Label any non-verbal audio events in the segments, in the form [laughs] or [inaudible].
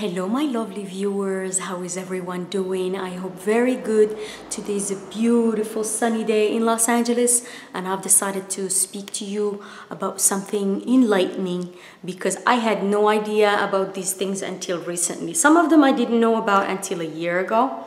Hello, my lovely viewers. How is everyone doing? I hope very good. Today is a beautiful sunny day in Los Angeles, and I've decided to speak to you about something enlightening because I had no idea about these things until recently. Some of them I didn't know about until a year ago.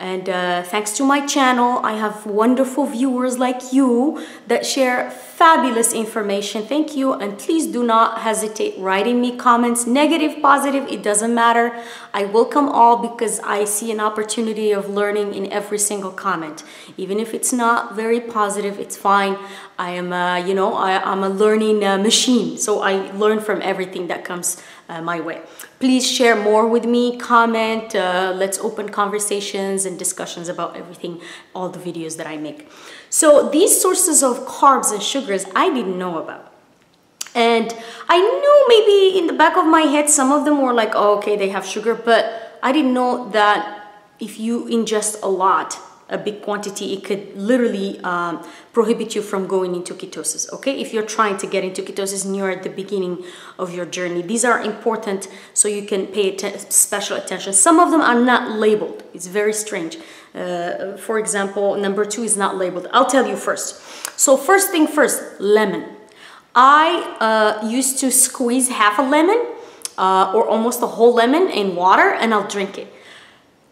And uh, thanks to my channel, I have wonderful viewers like you that share fabulous information. Thank you. And please do not hesitate writing me comments, negative, positive, it doesn't matter. I welcome all because I see an opportunity of learning in every single comment. Even if it's not very positive, it's fine. I am, a, you know, I, am a learning uh, machine. So I learn from everything that comes uh, my way. Please share more with me, comment, uh, let's open conversations and discussions about everything, all the videos that I make. So these sources of carbs and sugars I didn't know about. And I knew maybe in the back of my head, some of them were like, oh, okay, they have sugar, but I didn't know that if you ingest a lot, a big quantity, it could literally um, prohibit you from going into ketosis, okay? If you're trying to get into ketosis and you're at the beginning of your journey. These are important so you can pay special attention. Some of them are not labeled. It's very strange. Uh, for example, number two is not labeled. I'll tell you first. So first thing first, lemon. I uh, used to squeeze half a lemon uh, or almost a whole lemon in water and I'll drink it.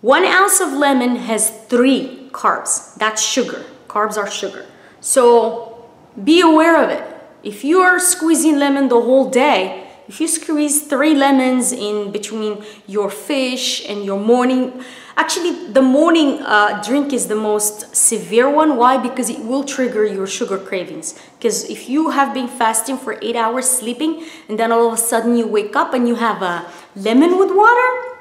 One ounce of lemon has three carbs. That's sugar. Carbs are sugar. So be aware of it. If you are squeezing lemon the whole day, if you squeeze three lemons in between your fish and your morning, actually the morning uh, drink is the most severe one. Why? Because it will trigger your sugar cravings. Because if you have been fasting for eight hours sleeping and then all of a sudden you wake up and you have a lemon with water,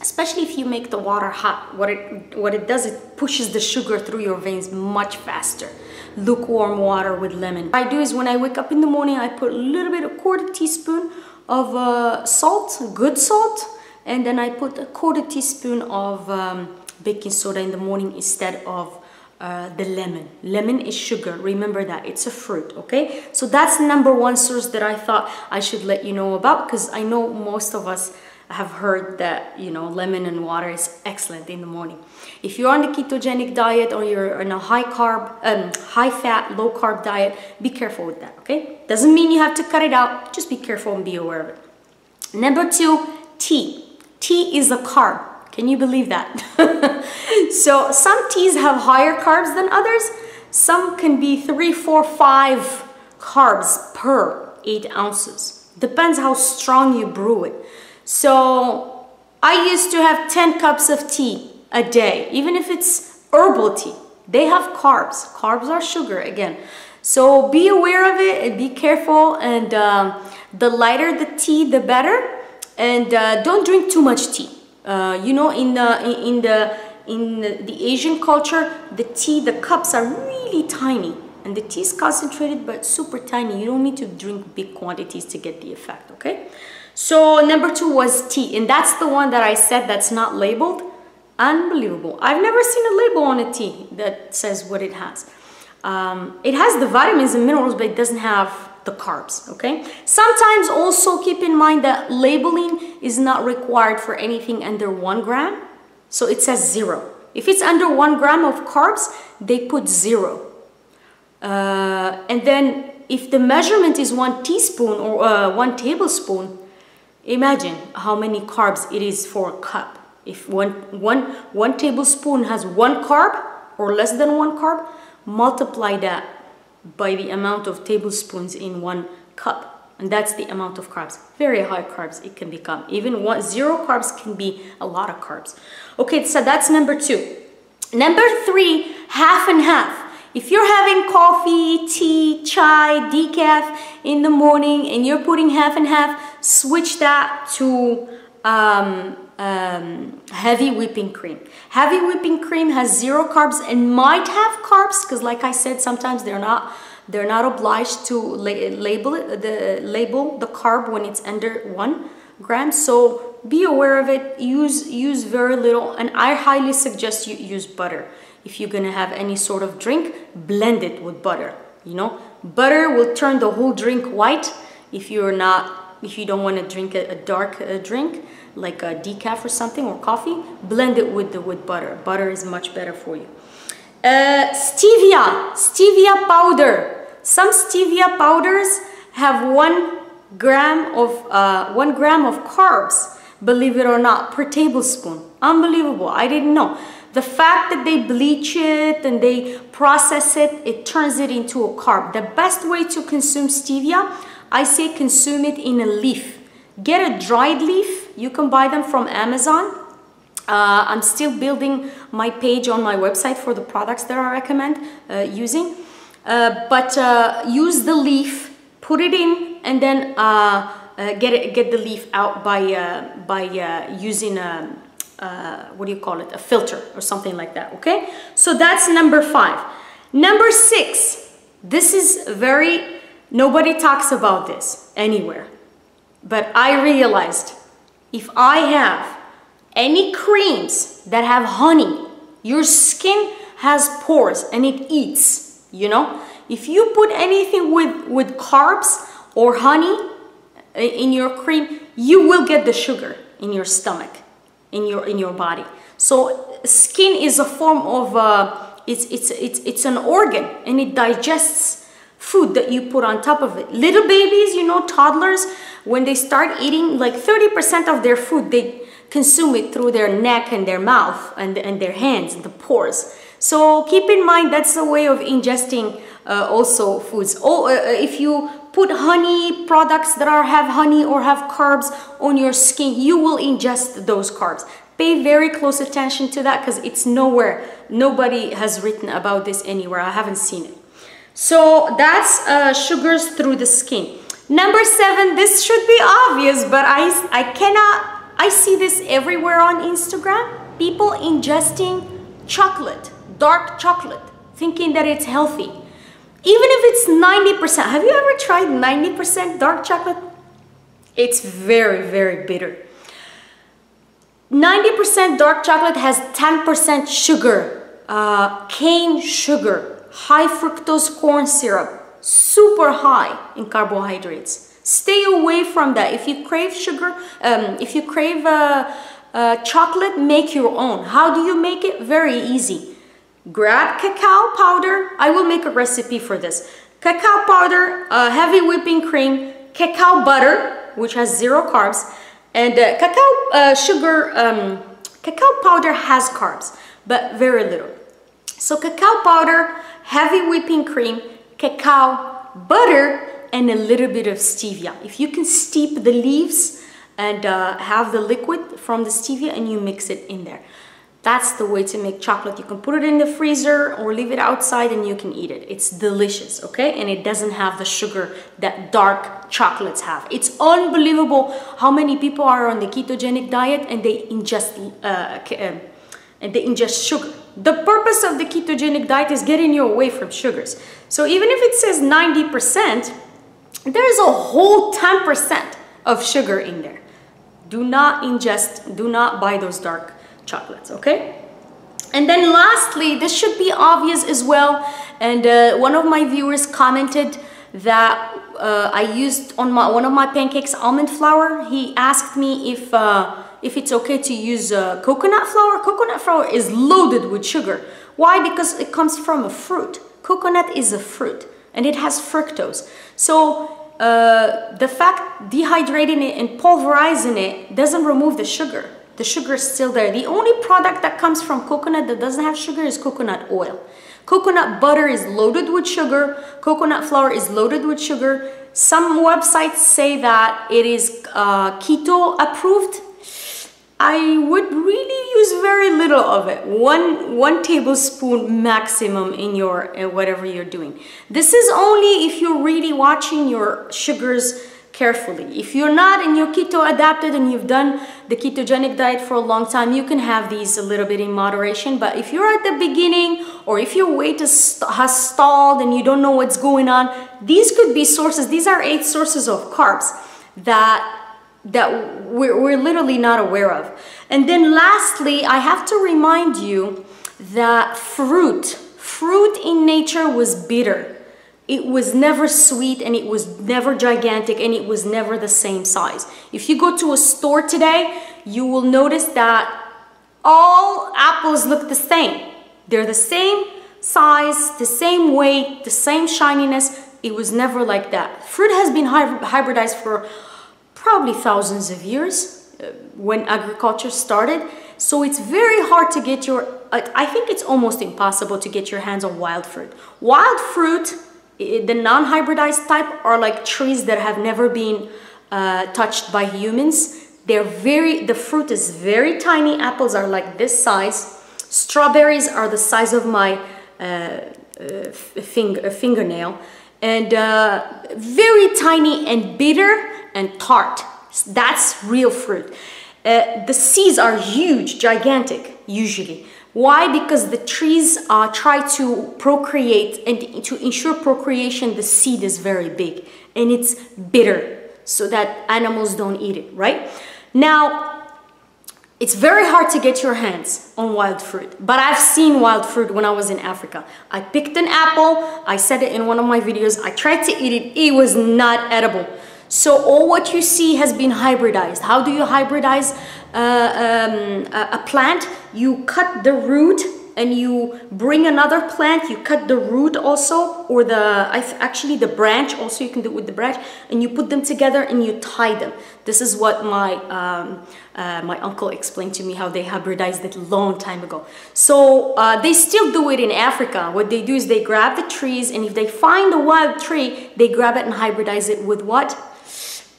especially if you make the water hot. What it what it does it pushes the sugar through your veins much faster. Lukewarm water with lemon. What i do is when i wake up in the morning i put a little bit a quarter teaspoon of uh, salt good salt and then i put a quarter teaspoon of um, baking soda in the morning instead of uh, the lemon. Lemon is sugar, remember that, it's a fruit, okay? So that's number one source that I thought I should let you know about because I know most of us have heard that you know lemon and water is excellent in the morning. If you're on the ketogenic diet or you're on a high carb, um, high fat, low carb diet, be careful with that. Okay, doesn't mean you have to cut it out. Just be careful and be aware of it. Number two, tea. Tea is a carb. Can you believe that? [laughs] so some teas have higher carbs than others. Some can be three, four, five carbs per eight ounces. Depends how strong you brew it. So I used to have 10 cups of tea a day, even if it's herbal tea. They have carbs. Carbs are sugar again. So be aware of it and be careful. And um, the lighter the tea, the better. And uh, don't drink too much tea. Uh, you know, in the in the in the Asian culture, the tea, the cups are really tiny. And the tea is concentrated but super tiny. You don't need to drink big quantities to get the effect, okay? So number two was tea, and that's the one that I said that's not labeled. Unbelievable. I've never seen a label on a tea that says what it has. Um, it has the vitamins and minerals, but it doesn't have the carbs, okay? Sometimes also keep in mind that labeling is not required for anything under one gram. So it says zero. If it's under one gram of carbs, they put zero. Uh, and then if the measurement is one teaspoon or uh, one tablespoon, Imagine how many carbs it is for a cup. If one, one, one tablespoon has one carb or less than one carb, multiply that by the amount of tablespoons in one cup. And that's the amount of carbs. Very high carbs it can become. Even one, zero carbs can be a lot of carbs. Okay, so that's number two. Number three, half and half. If you're having coffee, tea, chai, decaf in the morning and you're putting half and half, switch that to um, um, heavy whipping cream. Heavy whipping cream has zero carbs and might have carbs because like I said, sometimes they're not they're not obliged to la label it, the label the carb when it's under one gram. So be aware of it. Use use very little, and I highly suggest you use butter if you're gonna have any sort of drink, blend it with butter. You know, butter will turn the whole drink white if you're not if you don't want to drink a, a dark uh, drink, like a decaf or something or coffee, blend it with the with butter. Butter is much better for you. Uh, stevia, stevia powder. Some stevia powders have one gram of uh, one gram of carbs, believe it or not, per tablespoon. Unbelievable. I didn't know. The fact that they bleach it and they process it, it turns it into a carb. The best way to consume stevia, I say consume it in a leaf. Get a dried leaf. You can buy them from Amazon. Uh, I'm still building my page on my website for the products that I recommend uh, using. Uh, but uh, use the leaf, put it in, and then uh, uh, get it, get the leaf out by by using a what do you call it? A filter or something like that. Okay. So that's number five. Number six. This is very nobody talks about this anywhere, but I realized if I have any creams that have honey, your skin has pores and it eats, you know? If you put anything with, with carbs or honey in your cream, you will get the sugar in your stomach, in your, in your body. So skin is a form of, uh, it's, it's, it's, it's an organ and it digests food that you put on top of it. Little babies, you know, toddlers, when they start eating, like 30% of their food, they, consume it through their neck and their mouth and, and their hands, and the pores. So keep in mind that's a way of ingesting uh, also foods. Oh, uh, uh, if you put honey products that are have honey or have carbs on your skin, you will ingest those carbs. Pay very close attention to that because it's nowhere. Nobody has written about this anywhere. I haven't seen it. So that's uh, sugars through the skin. Number seven, this should be obvious, but I, I cannot I see this everywhere on Instagram. People ingesting chocolate, dark chocolate, thinking that it's healthy. Even if it's 90%, have you ever tried 90% dark chocolate? It's very, very bitter. 90% dark chocolate has 10% sugar, uh, cane sugar, high fructose corn syrup, super high in carbohydrates. Stay away from that. If you crave sugar, um, if you crave uh, uh, chocolate, make your own. How do you make it? Very easy. Grab cacao powder. I will make a recipe for this. Cacao powder, uh, heavy whipping cream, cacao butter, which has zero carbs, and uh, cacao uh, sugar, um, cacao powder has carbs, but very little. So cacao powder, heavy whipping cream, cacao butter, and a little bit of stevia. If you can steep the leaves and uh, have the liquid from the stevia and you mix it in there. That's the way to make chocolate. You can put it in the freezer or leave it outside and you can eat it. It's delicious, okay? And it doesn't have the sugar that dark chocolates have. It's unbelievable how many people are on the ketogenic diet and they ingest uh, uh and they ingest sugar. The purpose of the ketogenic diet is getting you away from sugars. So even if it says 90%, there's a whole 10% of sugar in there. Do not ingest, do not buy those dark chocolates, okay? And then lastly, this should be obvious as well. And uh, one of my viewers commented that uh, I used on my, one of my pancakes almond flour. He asked me if, uh, if it's okay to use uh, coconut flour. Coconut flour is loaded with sugar. Why? Because it comes from a fruit. Coconut is a fruit and it has fructose. So uh, the fact dehydrating it and pulverizing it doesn't remove the sugar. The sugar is still there. The only product that comes from coconut that doesn't have sugar is coconut oil. Coconut butter is loaded with sugar. Coconut flour is loaded with sugar. Some websites say that it is uh, keto approved. I would really use very little of it. One, one tablespoon maximum in your uh, whatever you're doing. This is only if you're really watching your sugars carefully. If you're not and you're keto adapted and you've done the ketogenic diet for a long time, you can have these a little bit in moderation. But if you're at the beginning or if your weight is, has stalled and you don't know what's going on, these could be sources. These are eight sources of carbs that that we're, we're literally not aware of. And then lastly, I have to remind you that fruit, fruit in nature was bitter. it was never sweet and it was never gigantic and it was never the same size. If you go to a store today, you will notice that all apples look the same. They're the same size, the same weight, the same shininess. It was never like that. Fruit has been hybridized for probably thousands of years uh, when agriculture started. So it's very hard to get your, I think it's almost impossible to get your hands on wild fruit. Wild fruit the non-hybridized type are like trees that have never been uh, touched by humans. They're very, the fruit is very tiny. Apples are like this size. Strawberries are the size of my uh, uh, finger, fingernail. And uh, very tiny and bitter and tart. That's real fruit. Uh, the seeds are huge, gigantic, usually. Why? Because the trees uh, try to procreate and to ensure procreation, the seed is very big and it's bitter so that animals don't eat it, right? Now, it's very hard to get your hands on wild fruit, but I've seen wild fruit when I was in Africa. I picked an apple, I said it in one of my videos, I tried to eat it, it was not edible. So all what you see has been hybridized. How do you hybridize uh, um, a plant? You cut the root and you bring another plant, you cut the root also, or the actually the branch, also you can do it with the branch, and you put them together and you tie them. This is what my, um, uh, my uncle explained to me how they hybridized it long time ago. So uh, they still do it in Africa. What they do is they grab the trees and if they find a wild tree, they grab it and hybridize it with what?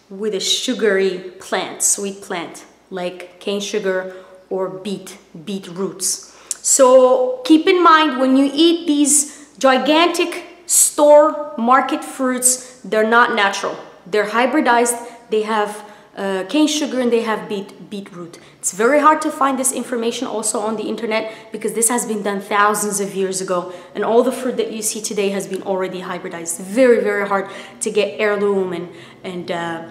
With a sugary plant, sweet plant, like cane sugar or beet, beet roots. So keep in mind when you eat these gigantic store market fruits, they're not natural. They're hybridized, they have uh, cane sugar and they have beet, beetroot. It's very hard to find this information also on the internet because this has been done thousands of years ago and all the fruit that you see today has been already hybridized. Very, very hard to get heirloom and, and uh,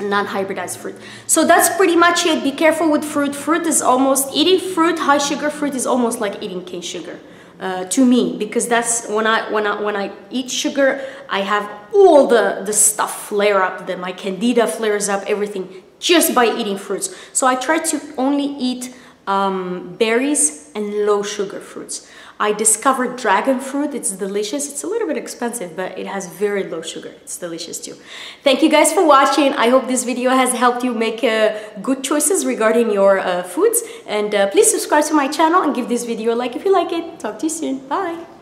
non-hybridized fruit. So that's pretty much it. Be careful with fruit. Fruit is almost, eating fruit, high sugar fruit is almost like eating cane sugar. Uh, to me because that's when I when I when I eat sugar I have all the the stuff flare up that my candida flares up everything just by eating fruits so I try to only eat um, berries and low sugar fruits I discovered dragon fruit. It's delicious. It's a little bit expensive, but it has very low sugar. It's delicious too. Thank you guys for watching. I hope this video has helped you make uh, good choices regarding your uh, foods. And uh, please subscribe to my channel and give this video a like if you like it. Talk to you soon. Bye.